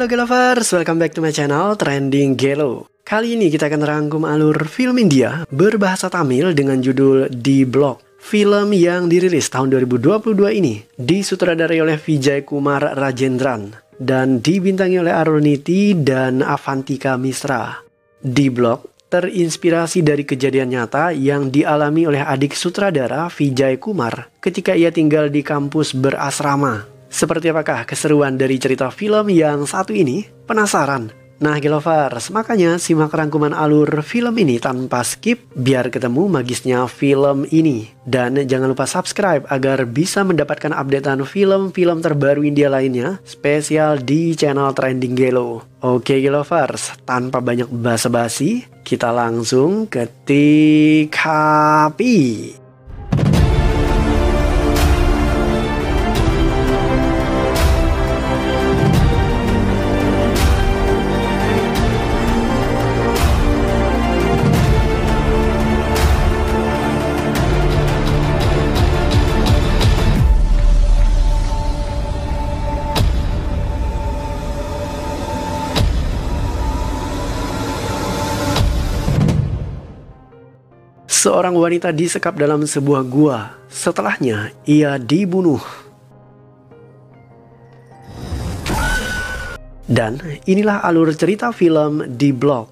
Hello Gelovers, welcome back to my channel Trending Gelo. Kali ini kita akan rangkum alur film India berbahasa Tamil dengan judul The Block. Film yang dirilis tahun 2022 ini disutradarai oleh Vijay Kumar Rajendran dan dibintangi oleh Arul Niti dan Avantika Misra. The Block terinspirasi dari kejadian nyata yang dialami oleh adik sutradara Vijay Kumar ketika ia tinggal di kampus berasrama seperti apakah keseruan dari cerita film yang satu ini? Penasaran? Nah Gelovers, makanya simak rangkuman alur film ini tanpa skip biar ketemu magisnya film ini. Dan jangan lupa subscribe agar bisa mendapatkan updatean film-film terbaru India lainnya spesial di channel Trending Gelo. Oke Gelovers, tanpa banyak basa-basi, kita langsung ketik happy. Seorang wanita disekap dalam sebuah gua. Setelahnya, ia dibunuh. Dan inilah alur cerita film di blog.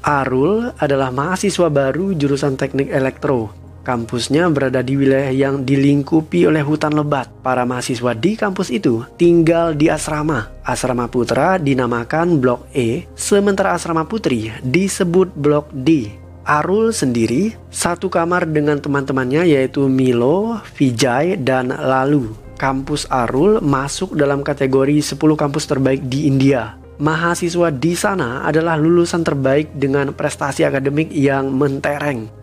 Arul adalah mahasiswa baru jurusan teknik elektro Kampusnya berada di wilayah yang dilingkupi oleh hutan lebat. Para mahasiswa di kampus itu tinggal di asrama. Asrama putra dinamakan Blok E, sementara asrama putri disebut Blok D. Arul sendiri satu kamar dengan teman-temannya yaitu Milo, Vijay, dan Lalu. Kampus Arul masuk dalam kategori 10 kampus terbaik di India. Mahasiswa di sana adalah lulusan terbaik dengan prestasi akademik yang mentereng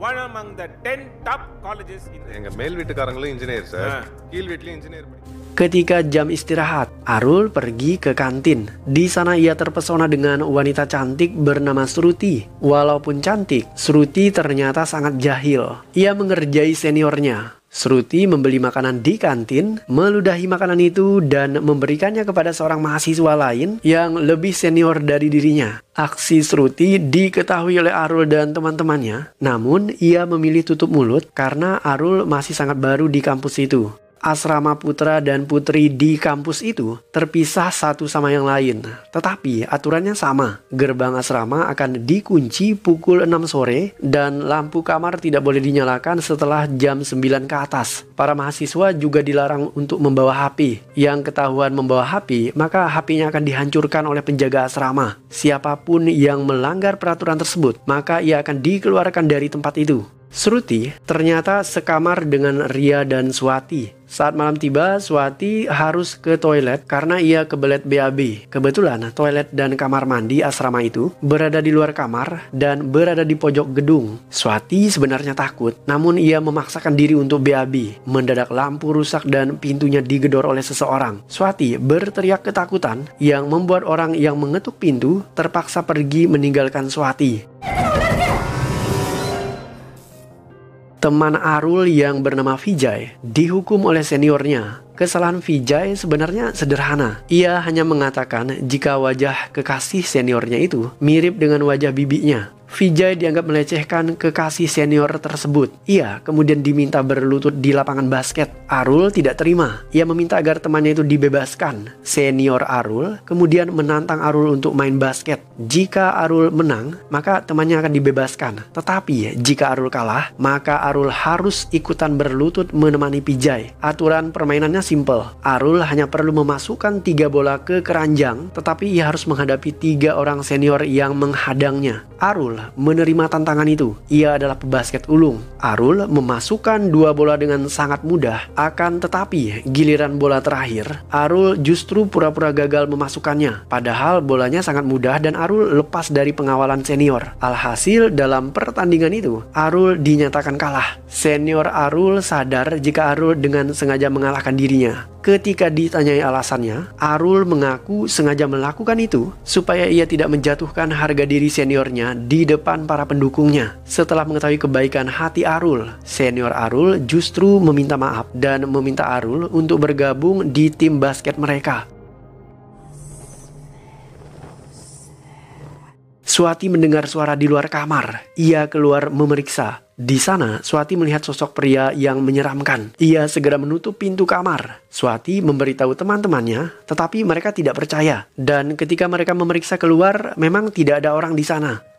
one among the 10 top colleges in எங்க மேல் வீட்டுக்காரங்களும் engineer sir கீழ் வீட்லயும் engineer Ketika jam istirahat, Arul pergi ke kantin. Di sana ia terpesona dengan wanita cantik bernama Sruti. Walaupun cantik, Sruti ternyata sangat jahil. Ia mengerjai seniornya. Sruti membeli makanan di kantin, meludahi makanan itu dan memberikannya kepada seorang mahasiswa lain yang lebih senior dari dirinya. Aksi Sruti diketahui oleh Arul dan teman-temannya, namun ia memilih tutup mulut karena Arul masih sangat baru di kampus itu asrama putra dan putri di kampus itu terpisah satu sama yang lain. Tetapi aturannya sama. Gerbang asrama akan dikunci pukul 6 sore dan lampu kamar tidak boleh dinyalakan setelah jam 9 ke atas. Para mahasiswa juga dilarang untuk membawa HP. Yang ketahuan membawa HP, maka HP-nya akan dihancurkan oleh penjaga asrama. Siapa pun yang melanggar peraturan tersebut, maka ia akan dikeluarkan dari tempat itu. Sruti ternyata sekamar dengan Ria dan Swati. Saat malam tiba, Swati harus ke toilet karena ia kebelet BAB. Kebetulan toilet dan kamar mandi asrama itu berada di luar kamar dan berada di pojok gedung. Swati sebenarnya takut, namun ia memaksakan diri untuk BAB. Mendadak lampu rusak dan pintunya digedor oleh seseorang. Swati berteriak ketakutan yang membuat orang yang mengetuk pintu terpaksa pergi meninggalkan Swati. Teman Arul yang bernama Vijay dihukum oleh seniornya. Kesalahan Vijay sebenarnya sederhana. Ia hanya mengatakan jika wajah kekasih seniornya itu mirip dengan wajah bibinya. Vijay dianggap melecehkan kekasih senior tersebut. Ia kemudian diminta berlutut di lapangan basket. Arul tidak terima. Ia meminta agar temannya itu dibebaskan. Senior Arul kemudian menantang Arul untuk main basket. Jika Arul menang, maka temannya akan dibebaskan. Tetapi jika Arul kalah, maka Arul harus ikutan berlutut menemani Vijay. Aturan permainannya simple. Arul hanya perlu memasukkan tiga bola ke keranjang, tetapi ia harus menghadapi tiga orang senior yang menghadangnya. Arul menerima tantangan itu. Ia adalah pebasket ulung. Arul memasukkan dua bola dengan sangat mudah. Akan tetapi, giliran bola terakhir, Arul justru pura-pura gagal memasukkannya. Padahal bolanya sangat mudah dan Arul lepas dari pengawalan senior. Alhasil dalam pertandingan itu, Arul dinyatakan kalah. Senior Arul sadar jika Arul dengan sengaja mengalahkan dirinya dirinya. Ketika ditanyai alasannya, Arul mengaku sengaja melakukan itu supaya ia tidak menjatuhkan harga diri seniornya di depan para pendukungnya. Setelah mengetahui kebaikan hati Arul, senior Arul justru meminta maaf dan meminta Arul untuk bergabung di tim basket mereka. Suati mendengar suara di luar kamar. Ia keluar memeriksa. Di sana, Suati melihat sosok pria yang menyeramkan. Ia segera menutup pintu kamar. Suati memberitahu teman-temannya, tetapi mereka tidak percaya. Dan ketika mereka memeriksa keluar, memang tidak ada orang di sana.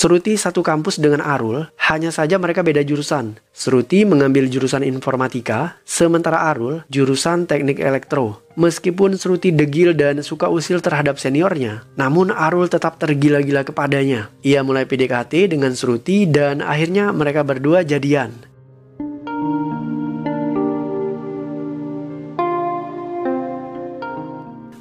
Seruti satu kampus dengan Arul, hanya saja mereka beda jurusan. Seruti mengambil jurusan informatika, sementara Arul jurusan teknik elektro. Meskipun Seruti degil dan suka usil terhadap seniornya, namun Arul tetap tergila-gila kepadanya. Ia mulai PDKT dengan Seruti dan akhirnya mereka berdua jadian.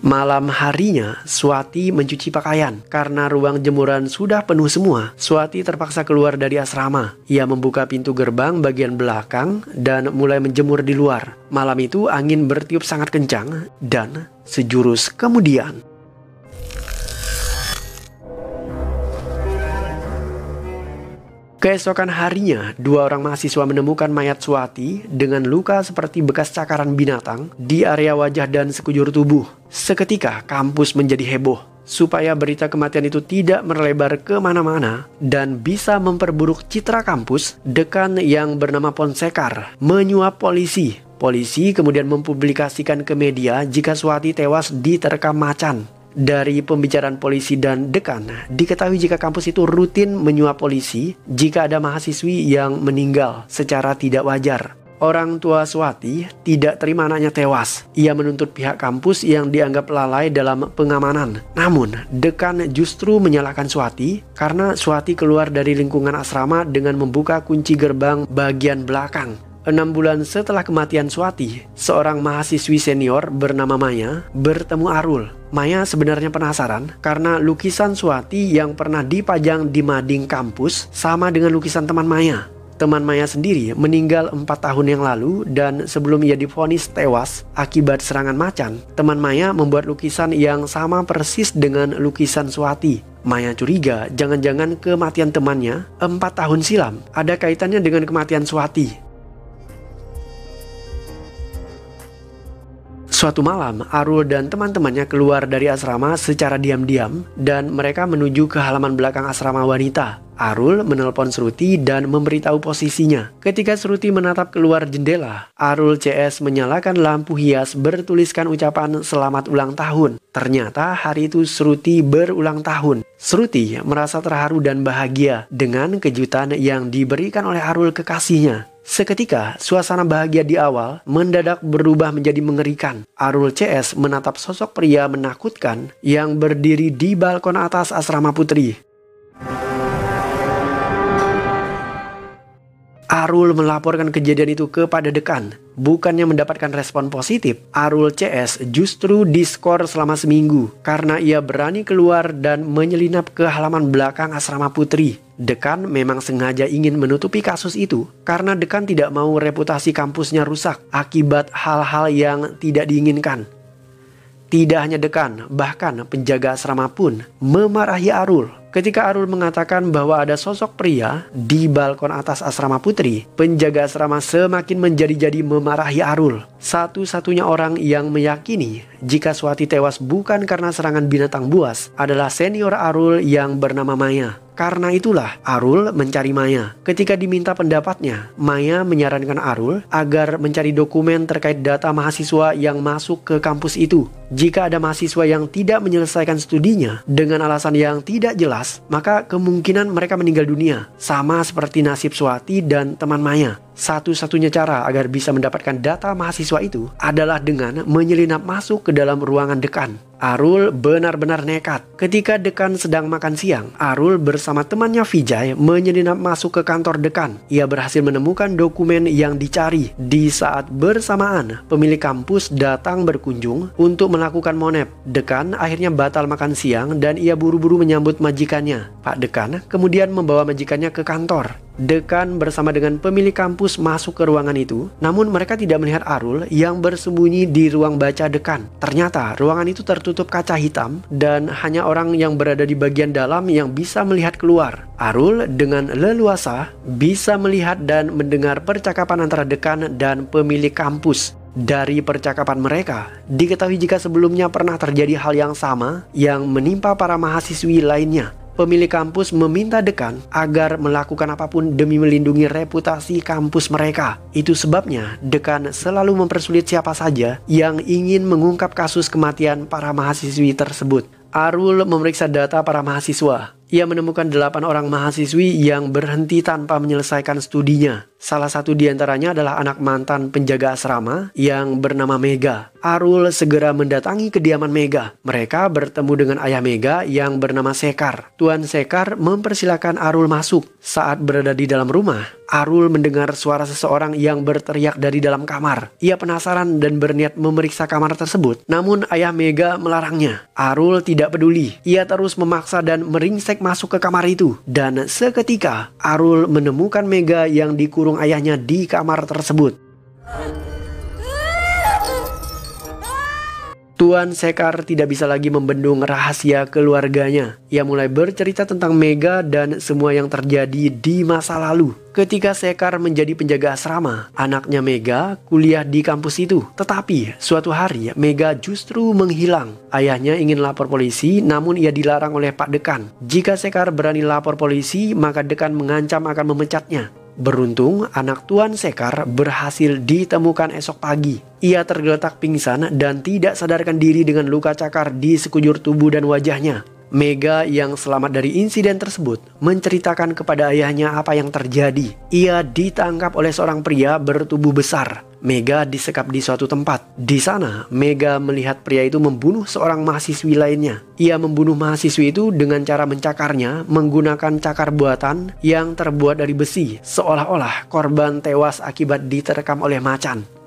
Malam harinya, Swati mencuci pakaian. Karena ruang jemuran sudah penuh semua, Swati terpaksa keluar dari asrama. Ia membuka pintu gerbang bagian belakang dan mulai menjemur di luar. Malam itu angin bertiup sangat kencang dan sejurus kemudian Keesokan harinya, dua orang mahasiswa menemukan mayat Suwati dengan luka seperti bekas cakaran binatang di area wajah dan sekujur tubuh. Seketika, kampus menjadi heboh supaya berita kematian itu tidak merlebar ke mana-mana dan bisa memperburuk citra kampus, dekan yang bernama Ponsekar menyuap polisi. Polisi kemudian mempublikasikan ke media jika Suwati tewas diterkam macan. Dari pembicaraan polisi dan dekan, diketahui jika kampus itu rutin menyuap polisi jika ada mahasiswi yang meninggal secara tidak wajar. Orang tua Swati tidak terima anaknya tewas. Ia menuntut pihak kampus yang dianggap lalai dalam pengamanan. Namun, dekan justru menyalahkan Swati karena Swati keluar dari lingkungan asrama dengan membuka kunci gerbang bagian belakang Enam bulan setelah kematian Swati, seorang mahasiswi senior bernama Maya bertemu Arul. Maya sebenarnya penasaran karena lukisan Swati yang pernah dipajang di mading kampus sama dengan lukisan teman Maya. Teman Maya sendiri meninggal empat tahun yang lalu dan sebelum ia difonis tewas akibat serangan macan, teman Maya membuat lukisan yang sama persis dengan lukisan Swati. Maya curiga jangan-jangan kematian temannya empat tahun silam ada kaitannya dengan kematian Swati. Suatu malam, Arul dan teman-temannya keluar dari asrama secara diam-diam dan mereka menuju ke halaman belakang asrama wanita. Arul menelpon Sruti dan memberitahu posisinya. Ketika Sruti menatap keluar jendela, Arul CS menyalakan lampu hias bertuliskan ucapan selamat ulang tahun. Ternyata hari itu Sruti berulang tahun. Sruti merasa terharu dan bahagia dengan kejutan yang diberikan oleh Arul kekasihnya. Seketika, suasana bahagia di awal mendadak berubah menjadi mengerikan. Arul CS menatap sosok pria menakutkan yang berdiri di balkon atas asrama putri. Arul melaporkan kejadian itu kepada dekan. Bukannya mendapatkan respon positif, Arul CS justru diskor selama seminggu karena ia berani keluar dan menyelinap ke halaman belakang asrama putri. Dekan memang sengaja ingin menutupi kasus itu karena dekan tidak mau reputasi kampusnya rusak akibat hal-hal yang tidak diinginkan. Tidak hanya dekan, bahkan penjaga asrama pun memarahi Arul Ketika Arul mengatakan bahwa ada sosok pria di balkon atas asrama putri, penjaga asrama semakin menjadi-jadi memarahi Arul. Satu-satunya orang yang meyakini jika Swati tewas bukan karena serangan binatang buas adalah senior Arul yang bernama Maya. Karena itulah Arul mencari Maya. Ketika diminta pendapatnya, Maya menyarankan Arul agar mencari dokumen terkait data mahasiswa yang masuk ke kampus itu. Jika ada mahasiswa yang tidak menyelesaikan studinya dengan alasan yang tidak jelas, maka kemungkinan mereka meninggal dunia, sama seperti nasib Swati dan teman Maya. Satu-satunya cara agar bisa mendapatkan data mahasiswa itu adalah dengan menyelinap masuk ke dalam ruangan dekan. Arul benar-benar nekat. Ketika dekan sedang makan siang, Arul bersama temannya Vijay menyelinap masuk ke kantor dekan. Ia berhasil menemukan dokumen yang dicari. Di saat bersamaan, pemilik kampus datang berkunjung untuk melakukan monep. Dekan akhirnya batal makan siang dan ia buru-buru menyambut majikannya. Pak Dekan kemudian membawa majikannya ke kantor. Dekan bersama dengan pemilik kampus masuk ke ruangan itu, namun mereka tidak melihat Arul yang bersembunyi di ruang baca dekan. Ternyata ruangan itu tertutup kaca hitam dan hanya orang yang berada di bagian dalam yang bisa melihat keluar. Arul dengan leluasa bisa melihat dan mendengar percakapan antara dekan dan pemilik kampus. Dari percakapan mereka, diketahui jika sebelumnya pernah terjadi hal yang sama yang menimpa para mahasiswi lainnya pemilik kampus meminta dekan agar melakukan apa pun demi melindungi reputasi kampus mereka. Itu sebabnya dekan selalu mempersulit siapa saja yang ingin mengungkap kasus kematian para mahasiswi tersebut. Arul memeriksa data para mahasiswa. Ia menemukan delapan orang mahasiswi yang berhenti tanpa menyelesaikan studinya. Salah satu di antaranya adalah anak mantan penjaga asrama yang bernama Mega. Arul segera mendatangi kediaman Mega. Mereka bertemu dengan ayah Mega yang bernama Sekar. Tuan Sekar mempersilahkan Arul masuk. Saat berada di dalam rumah, Arul mendengar suara seseorang yang berteriak dari dalam kamar. Ia penasaran dan berniat memeriksa kamar tersebut. Namun ayah Mega melarangnya. Arul tidak peduli. Ia terus memaksa dan meringsek masuk ke kamar itu. Dan seketika Arul menemukan Mega yang dikurung mengurung ayahnya di kamar tersebut. Tuan Sekar tidak bisa lagi membendung rahasia keluarganya. Ia mulai bercerita tentang Mega dan semua yang terjadi di masa lalu. Ketika Sekar menjadi penjaga asrama, anaknya Mega kuliah di kampus itu. Tetapi suatu hari Mega justru menghilang. Ayahnya ingin lapor polisi namun ia dilarang oleh Pak Dekan. Jika Sekar berani lapor polisi maka Dekan mengancam akan memecatnya. Beruntung, anak Tuan Sekar berhasil ditemukan esok pagi. Ia tergeletak pingsan dan tidak sadarkan diri dengan luka cakar di sekujur tubuh dan wajahnya. Mega yang selamat dari insiden tersebut menceritakan kepada ayahnya apa yang terjadi. Ia ditangkap oleh seorang pria bertubuh besar. Mega disekap di suatu tempat. Di sana, Mega melihat pria itu membunuh seorang mahasiswi lainnya. Ia membunuh mahasiswi itu dengan cara mencakarnya menggunakan cakar buatan yang terbuat dari besi, seolah-olah korban tewas akibat diterkam oleh macan.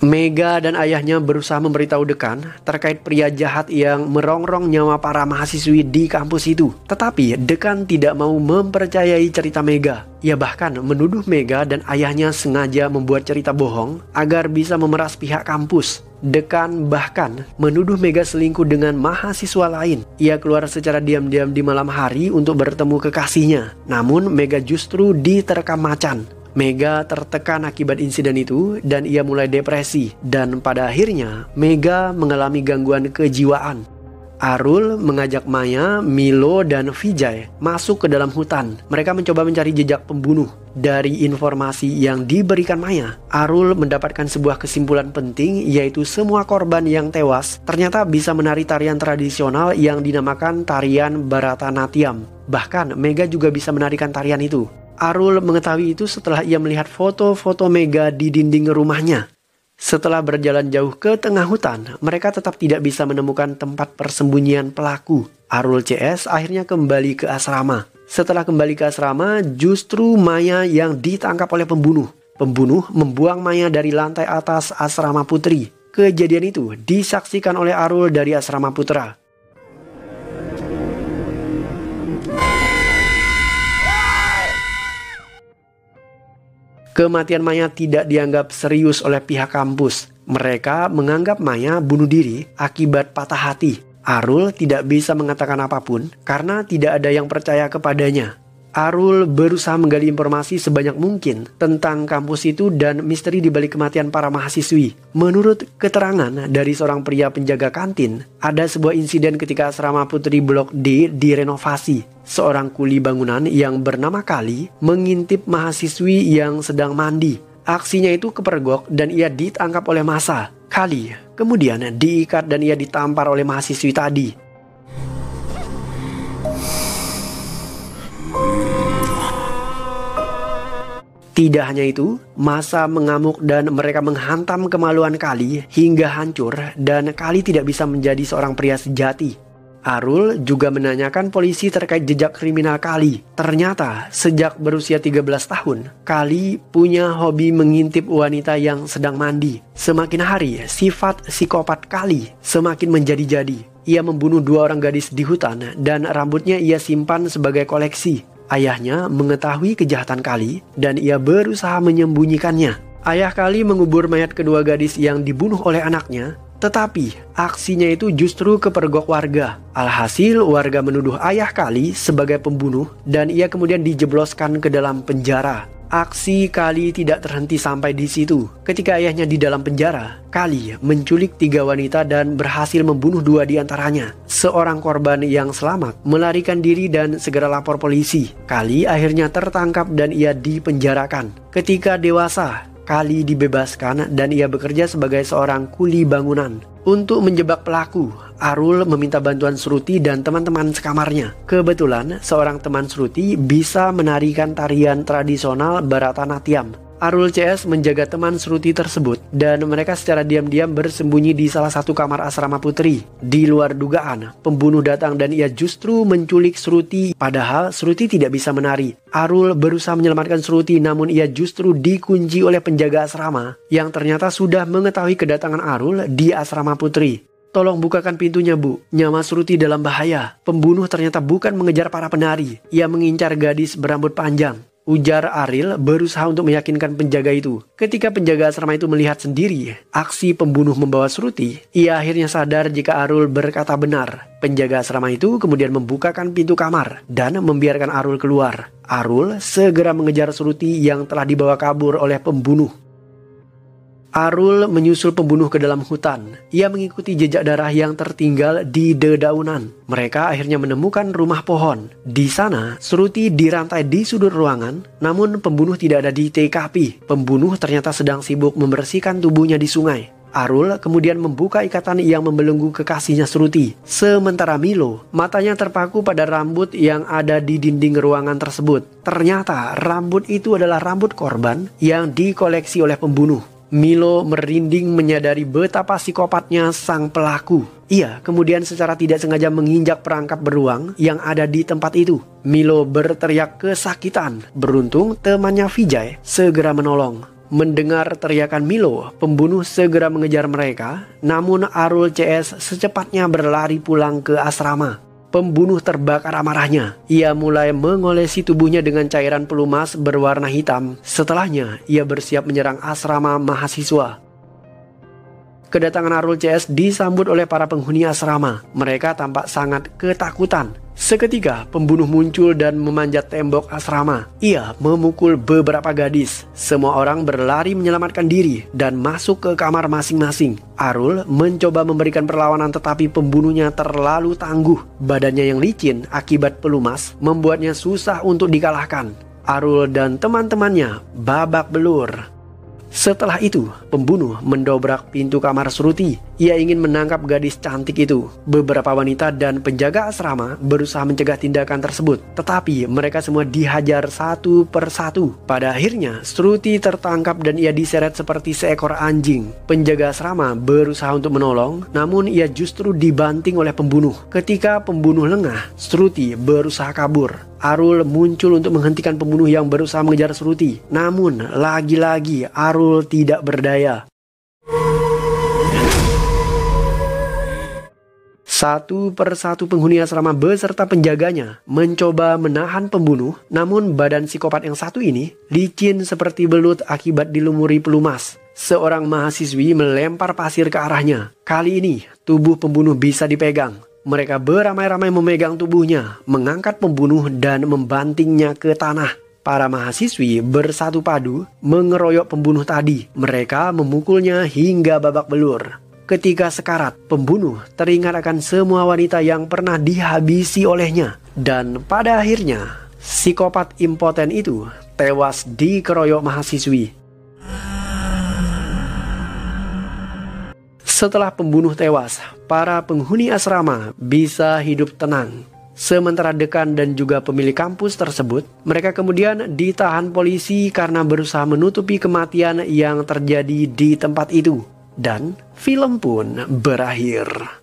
Mega dan ayahnya berusaha memberitahu Dekan terkait pria jahat yang merongrong nyawa para mahasiswi di kampus itu. Tetapi Dekan tidak mau mempercayai cerita Mega. Ia bahkan menuduh Mega dan ayahnya sengaja membuat cerita bohong agar bisa memeras pihak kampus. Dekan bahkan menuduh Mega selingkuh dengan mahasiswa lain. Ia keluar secara diam-diam di malam hari untuk bertemu kekasihnya. Namun Mega justru diterkam macan. Mega tertekan akibat insiden itu dan ia mulai depresi dan pada akhirnya Mega mengalami gangguan kejiwaan. Arul mengajak Maya, Milo, dan Vijay masuk ke dalam hutan. Mereka mencoba mencari jejak pembunuh. Dari informasi yang diberikan Maya, Arul mendapatkan sebuah kesimpulan penting yaitu semua korban yang tewas ternyata bisa menari tarian tradisional yang dinamakan tarian Bharatanatyam. Bahkan Mega juga bisa menarikan tarian itu. Arul mengetahui itu setelah ia melihat foto-foto Mega di dinding rumahnya. Setelah berjalan jauh ke tengah hutan, mereka tetap tidak bisa menemukan tempat persembunyian pelaku. Arul CS akhirnya kembali ke asrama. Setelah kembali ke asrama, justru Maya yang ditangkap oleh pembunuh. Pembunuh membuang Maya dari lantai atas asrama putri. Kejadian itu disaksikan oleh Arul dari asrama putra. Kematian Maya tidak dianggap serius oleh pihak kampus. Mereka menganggap Maya bunuh diri akibat patah hati. Arul tidak bisa mengatakan apa pun karena tidak ada yang percaya kepadanya. Arul berusaha menggali informasi sebanyak mungkin tentang kampus itu dan misteri di balik kematian para mahasiswi. Menurut keterangan dari seorang pria penjaga kantin, ada sebuah insiden ketika asrama putri Blok D direnovasi. Seorang kuli bangunan yang bernama Kali mengintip mahasiswi yang sedang mandi. Aksinya itu kepergok dan ia ditangkap oleh masa. Kali kemudian diikat dan ia ditampar oleh mahasiswi tadi. Tidak hanya itu, masa mengamuk dan mereka menghantam kemaluan Kali hingga hancur dan Kali tidak bisa menjadi seorang pria sejati. Arul juga menanyakan polisi terkait jejak kriminal Kali. Ternyata sejak berusia 13 tahun, Kali punya hobi mengintip wanita yang sedang mandi. Semakin hari, sifat psikopat Kali semakin menjadi-jadi. Ia membunuh dua orang gadis di hutan dan rambutnya ia simpan sebagai koleksi. Ayahnya mengetahui kejahatan Kali dan ia berusaha menyembunyikannya. Ayah Kali mengubur mayat kedua gadis yang dibunuh oleh anaknya, tetapi aksinya itu justru kepergok warga. Alhasil warga menuduh ayah Kali sebagai pembunuh dan ia kemudian dijebloskan ke dalam penjara. Aksi Kali tidak terhenti sampai di situ. Ketika ayahnya di dalam penjara, Kali menculik tiga wanita dan berhasil membunuh dua di antaranya. Seorang korban yang selamat melarikan diri dan segera lapor polisi. Kali akhirnya tertangkap dan ia dipenjarakan. Ketika dewasa, Kali dibebaskan dan ia bekerja sebagai seorang kuli bangunan. Untuk menjebak pelaku, Arul meminta bantuan Sruti dan teman-teman sekamarnya. Kebetulan, seorang teman Sruti bisa menarikan tarian tradisional Bharatanatyam. Arul CS menjaga teman Sruti tersebut dan mereka secara diam-diam bersembunyi di salah satu kamar asrama putri. Di luar dugaan, pembunuh datang dan ia justru menculik Sruti padahal Sruti tidak bisa menari. Arul berusaha menyelamatkan Sruti namun ia justru dikunci oleh penjaga asrama yang ternyata sudah mengetahui kedatangan Arul di asrama putri. Tolong bukakan pintunya bu, nyawa Sruti dalam bahaya. Pembunuh ternyata bukan mengejar para penari, ia mengincar gadis berambut panjang. Ujar Aril berusaha untuk meyakinkan penjaga itu. Ketika penjaga asrama itu melihat sendiri aksi pembunuh membawa Sruti, ia akhirnya sadar jika Arul berkata benar. Penjaga asrama itu kemudian membukakan pintu kamar dan membiarkan Arul keluar. Arul segera mengejar Sruti yang telah dibawa kabur oleh pembunuh. Arul menyusul pembunuh ke dalam hutan. Ia mengikuti jejak darah yang tertinggal di dedaunan. Mereka akhirnya menemukan rumah pohon. Di sana, Sruti dirantai di sudut ruangan, namun pembunuh tidak ada di TKP. Pembunuh ternyata sedang sibuk membersihkan tubuhnya di sungai. Arul kemudian membuka ikatan yang membelenggu kekasihnya Sruti. Sementara Milo, matanya terpaku pada rambut yang ada di dinding ruangan tersebut. Ternyata rambut itu adalah rambut korban yang dikoleksi oleh pembunuh. Milo merinding menyadari betapa psikopatnya sang pelaku. Ia kemudian secara tidak sengaja menginjak perangkap beruang yang ada di tempat itu. Milo berteriak kesakitan. Beruntung temannya Vijay segera menolong. Mendengar teriakan Milo, pembunuh segera mengejar mereka. Namun Arul CS secepatnya berlari pulang ke asrama pembunuh terbakar amarahnya. Ia mulai mengolesi tubuhnya dengan cairan pelumas berwarna hitam. Setelahnya, ia bersiap menyerang asrama mahasiswa. Kedatangan Arul CS disambut oleh para penghuni asrama. Mereka tampak sangat ketakutan Seketika pembunuh muncul dan memanjat tembok asrama. Ia memukul beberapa gadis. Semua orang berlari menyelamatkan diri dan masuk ke kamar masing-masing. Arul mencoba memberikan perlawanan tetapi pembunuhnya terlalu tangguh. Badannya yang licin akibat pelumas membuatnya susah untuk dikalahkan. Arul dan teman-temannya babak belur. Setelah itu, pembunuh mendobrak pintu kamar Sruti. Ia ingin menangkap gadis cantik itu. Beberapa wanita dan penjaga asrama berusaha mencegah tindakan tersebut, tetapi mereka semua dihajar satu persatu. Pada akhirnya, Sruti tertangkap dan ia diseret seperti seekor anjing. Penjaga asrama berusaha untuk menolong, namun ia justru dibanting oleh pembunuh. Ketika pembunuh lengah, Sruti berusaha kabur. Arul muncul untuk menghentikan pembunuh yang berusaha mengejar Sruti. Namun, lagi-lagi Arul tidak berdaya. Satu persatu penghuni asrama beserta penjaganya mencoba menahan pembunuh, namun badan psikopat yang satu ini licin seperti belut akibat dilumuri pelumas. Seorang mahasiswi melempar pasir ke arahnya. Kali ini, tubuh pembunuh bisa dipegang. Mereka beramai-ramai memegang tubuhnya, mengangkat pembunuh dan membantingnya ke tanah. Para mahasiswi bersatu padu mengeroyok pembunuh tadi. Mereka memukulnya hingga babak belur. Ketika sekarat, pembunuh teringat akan semua wanita yang pernah dihabisi olehnya. Dan pada akhirnya, psikopat impoten itu tewas dikeroyok mahasiswi. Setelah pembunuh tewas, para penghuni asrama bisa hidup tenang. Sementara dekan dan juga pemilik kampus tersebut, mereka kemudian ditahan polisi karena berusaha menutupi kematian yang terjadi di tempat itu. Dan film pun berakhir.